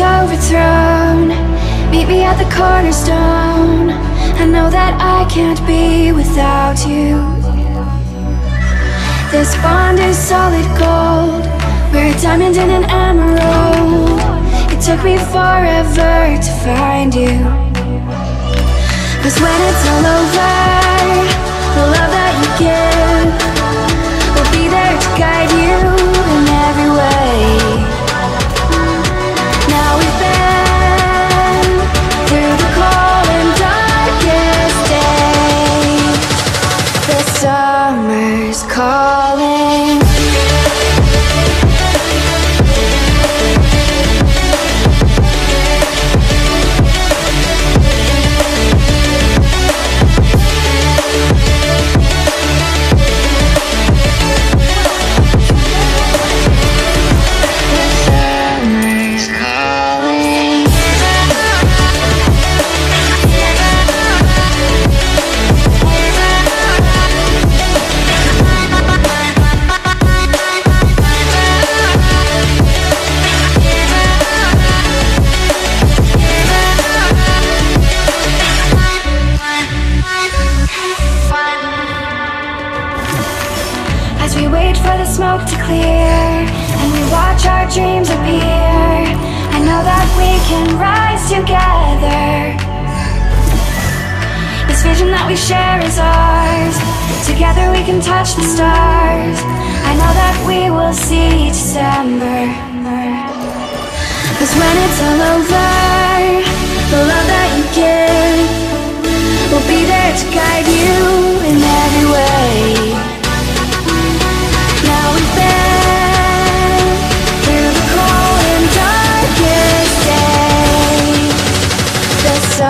overthrown. Meet me at the cornerstone. I know that I can't be without you. This bond is solid gold. We're a diamond and an emerald. It took me forever to find you. Cause when it's all over, the love that you give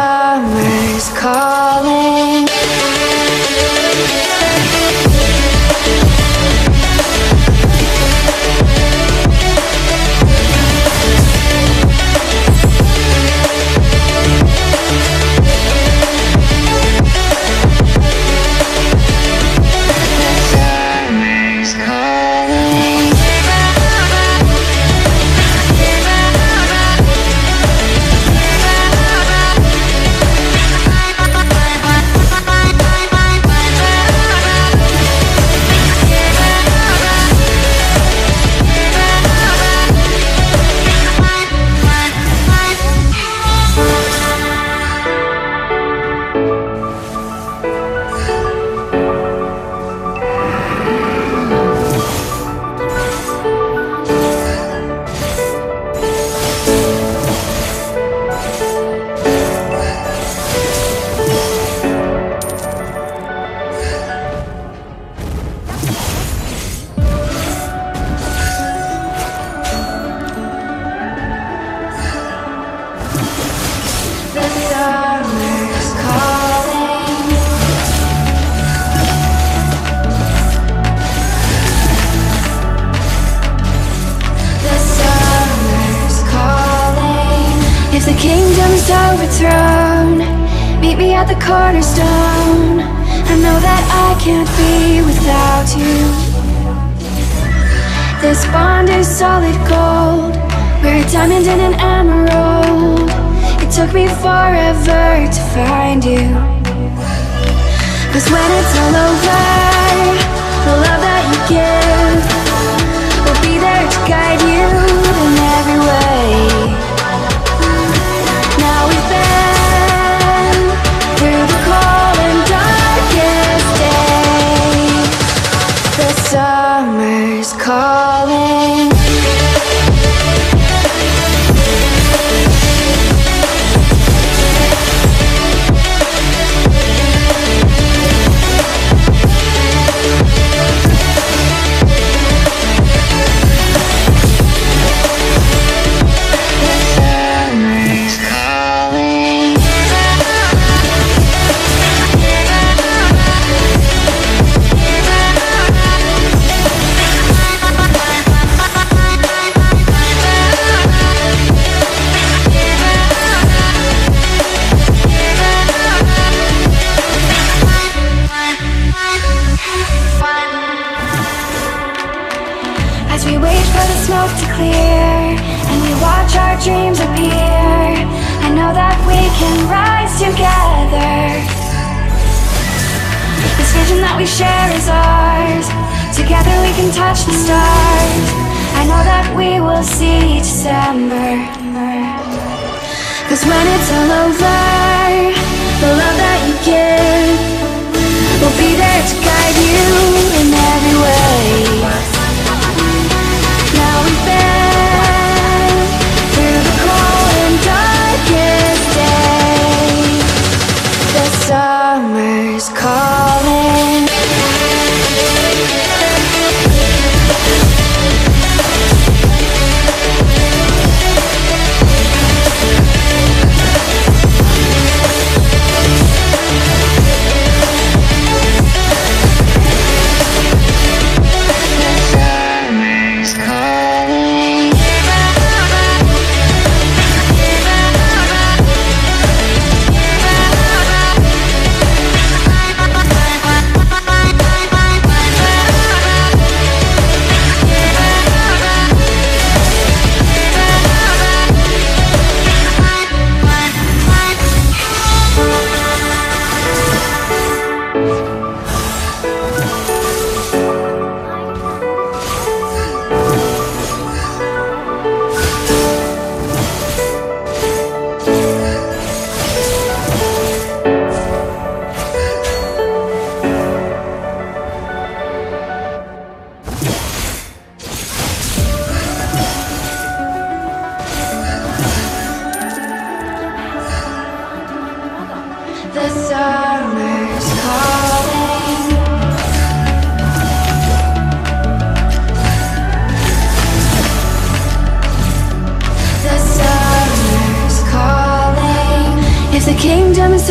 summer's calling. Kingdom's overthrown, meet me at the cornerstone. I know that I can't be without you. This bond is solid gold. We're a diamond and an emerald. It took me forever to find you. Cause when it's all over, the love that you give will be there to guide you in every way.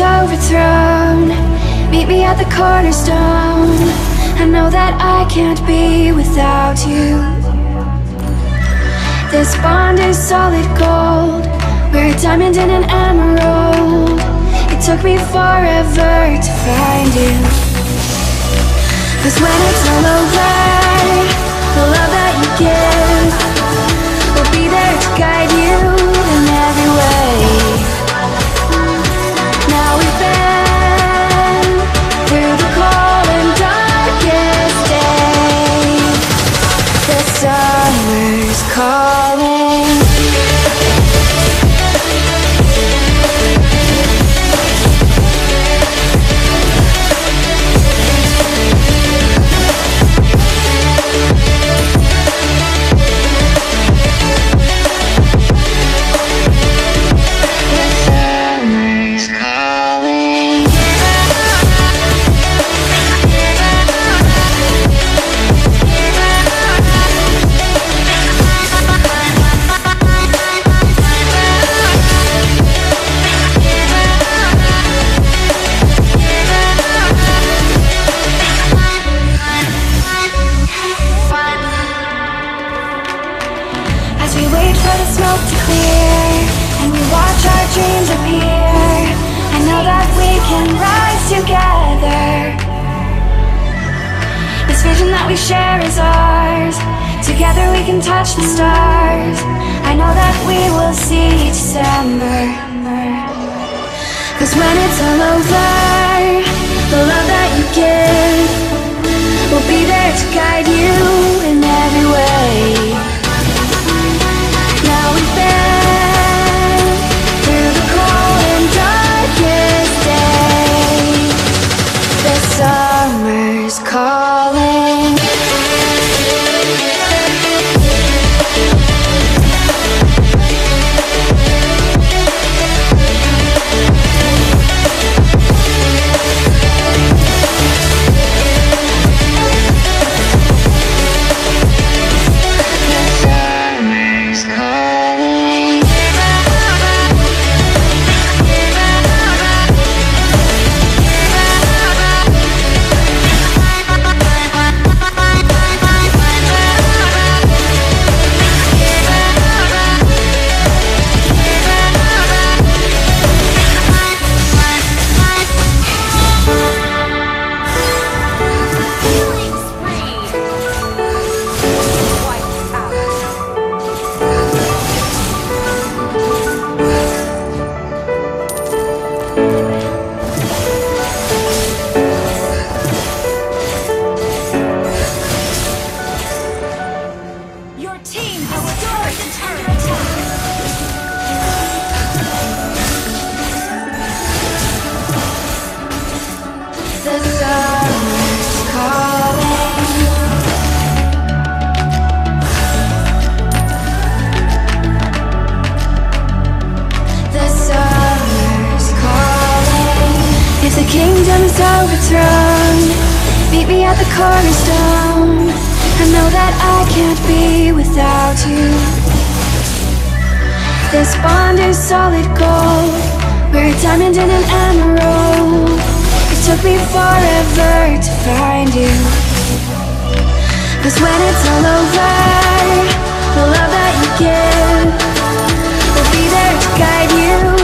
overthrown. Meet me at the cornerstone. I know that I can't be without you. This bond is solid gold. We're a diamond and an emerald. It took me forever to find you. Cause when it's all over The love that you give Will be there to guide you in every way. Cornerstone. I know that I can't be without you. This bond is solid gold. We're a diamond and an emerald. It took me forever to find you. Cause when it's all over The love that you give Will be there to guide you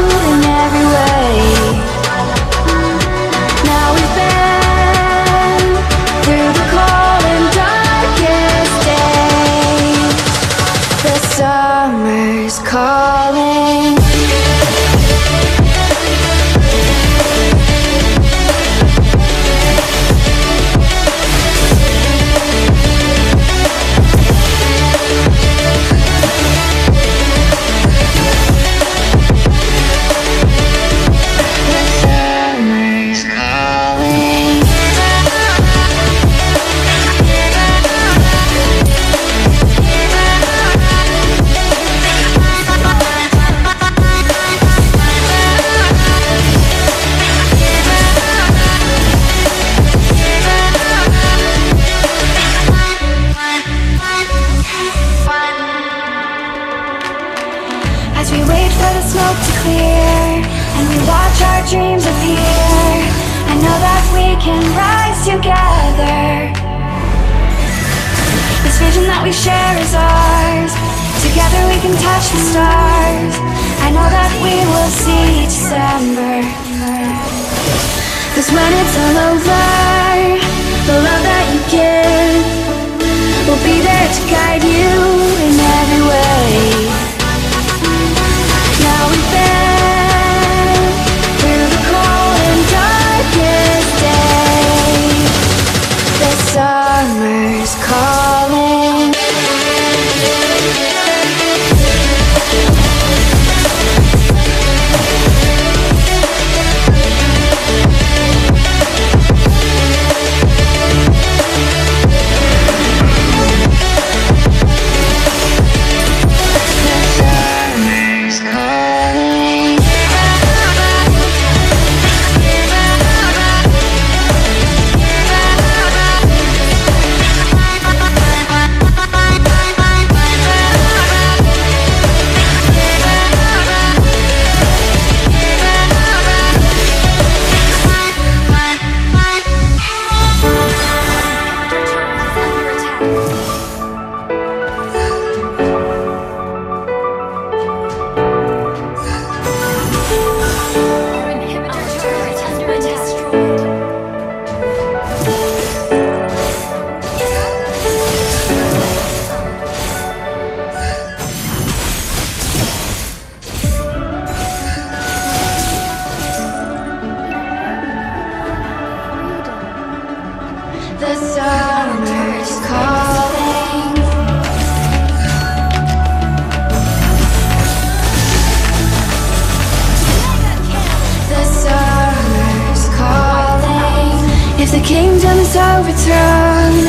overthrown,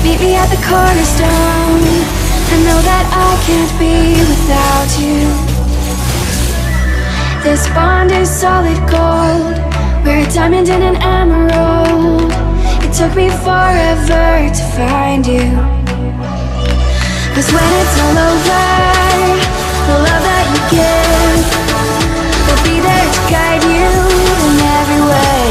meet me at the cornerstone. I know that I can't be without you. This bond is solid gold. We're a diamond and an emerald. It took me forever to find you. Cause when it's all over, the love that you give will be there to guide you in every way.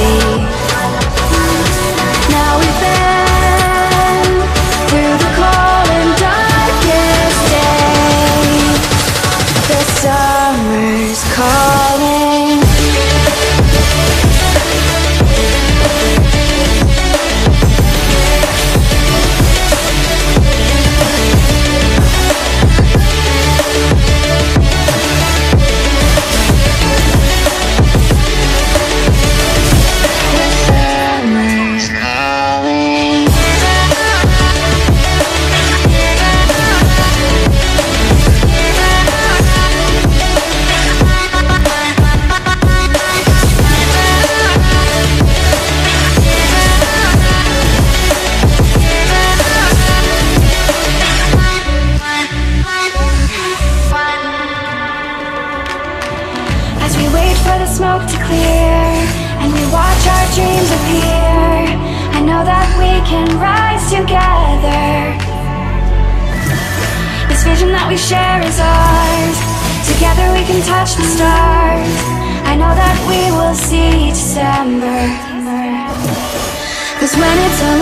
When it's all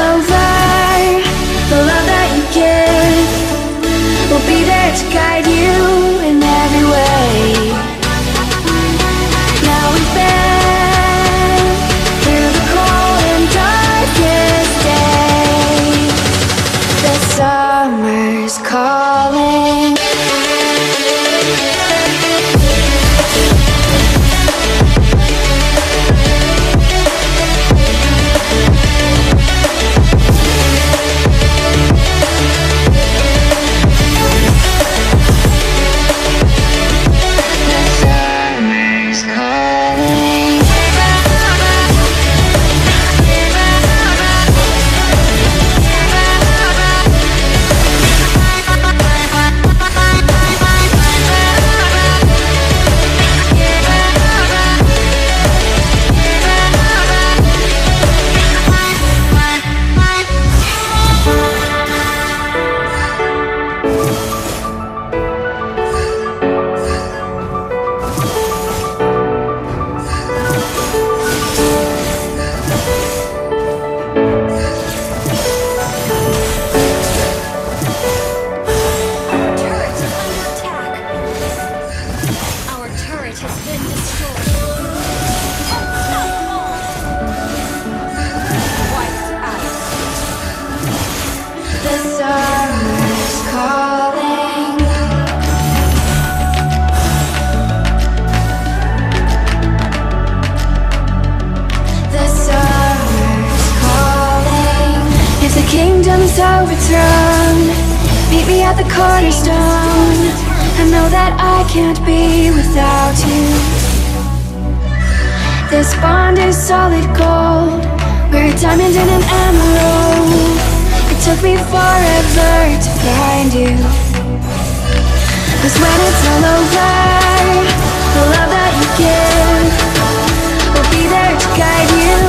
be without you. This bond is solid gold. We're a diamond and an emerald. It took me forever to find you. Cause when it's all over The love that you give Will be there to guide you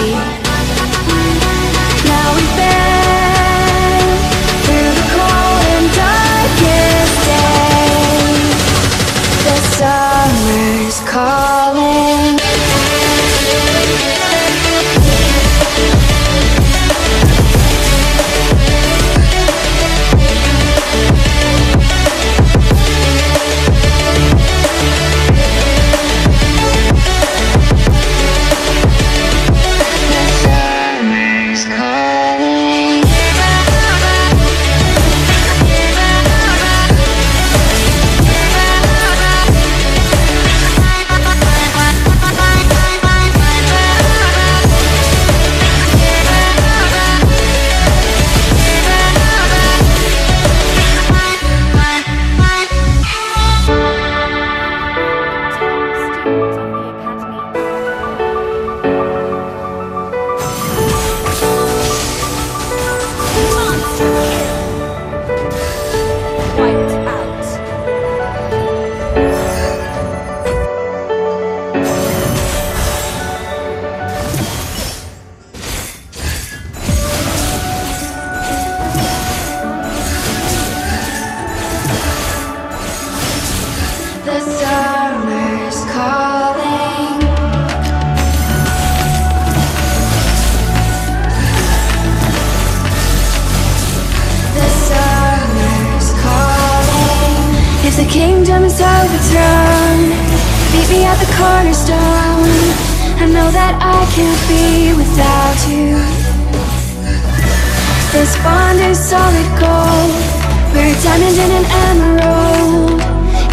diamond and an emerald.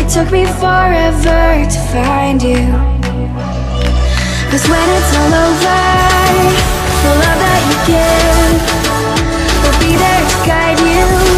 It took me forever to find you. Cause when it's all over, the love that you give will be there to guide you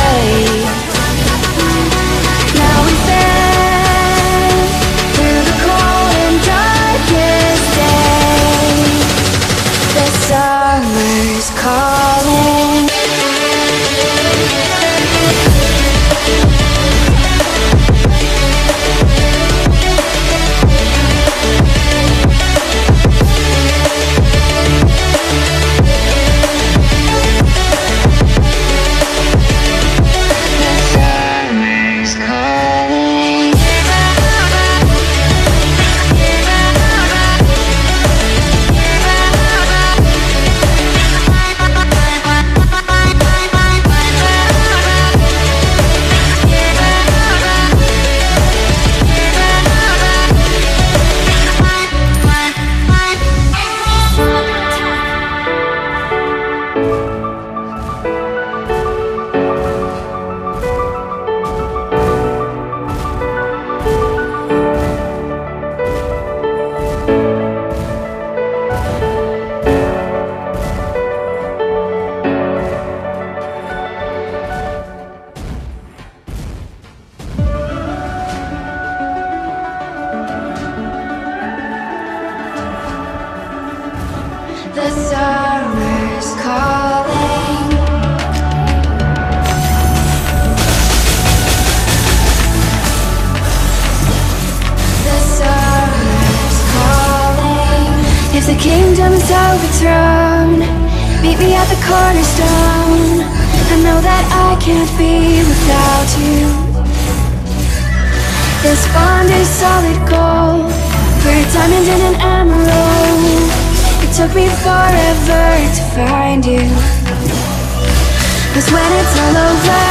When it's all over,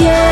Love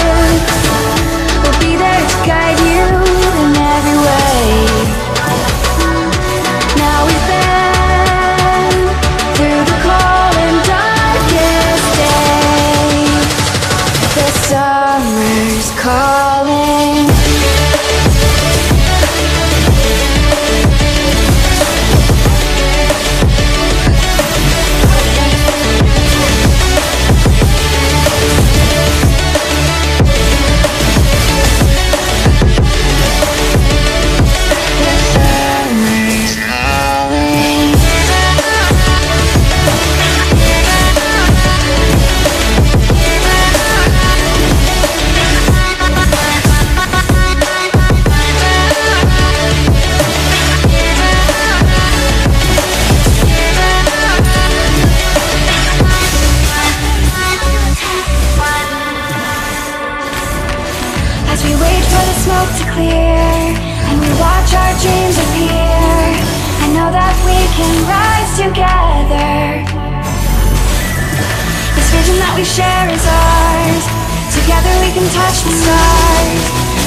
vision that we share is ours. Together we can touch the stars.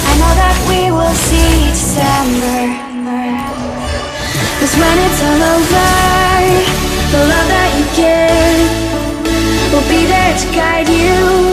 I know that we will see December. Cause when it's all over, the love that you give will be there to guide you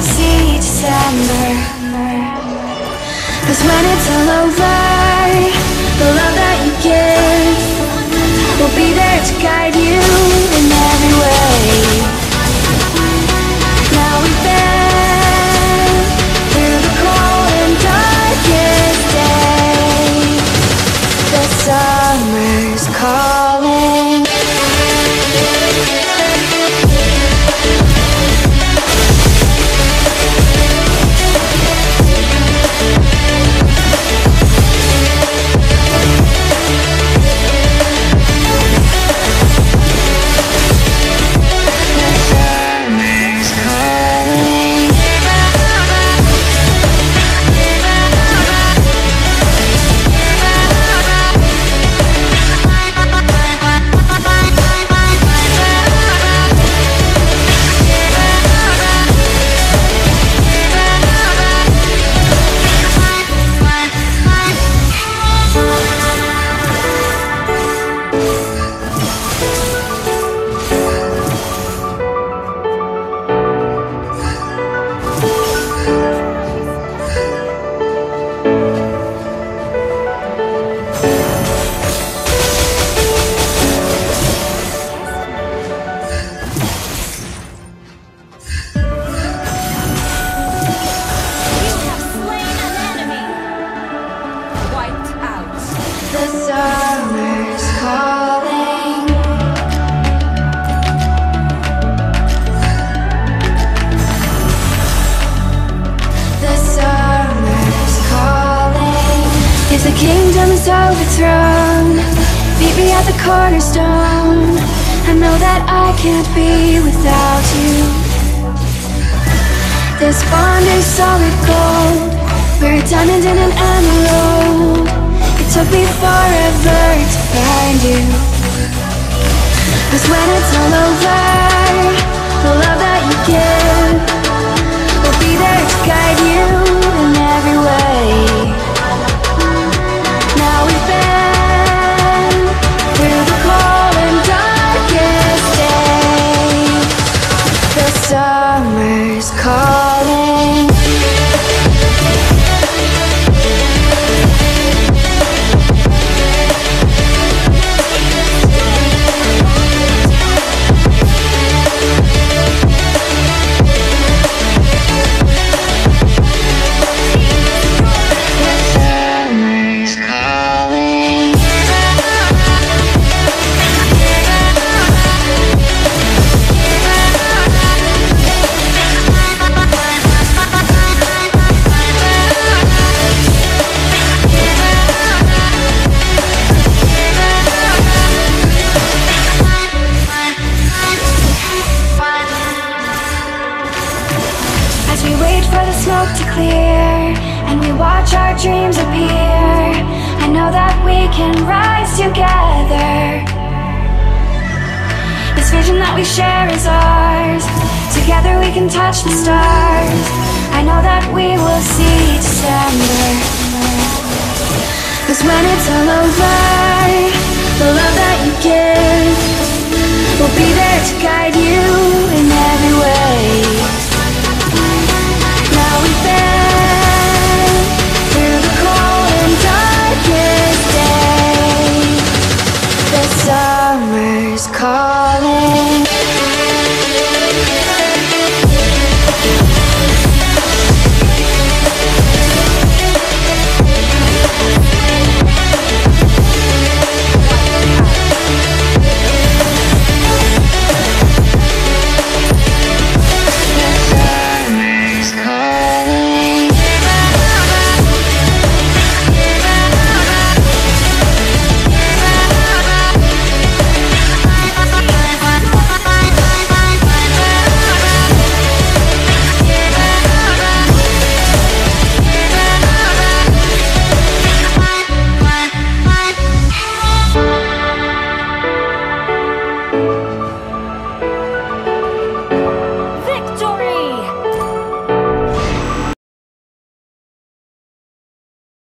see December. Cause when it's all over The love that you give Will be there to guide you. To guide you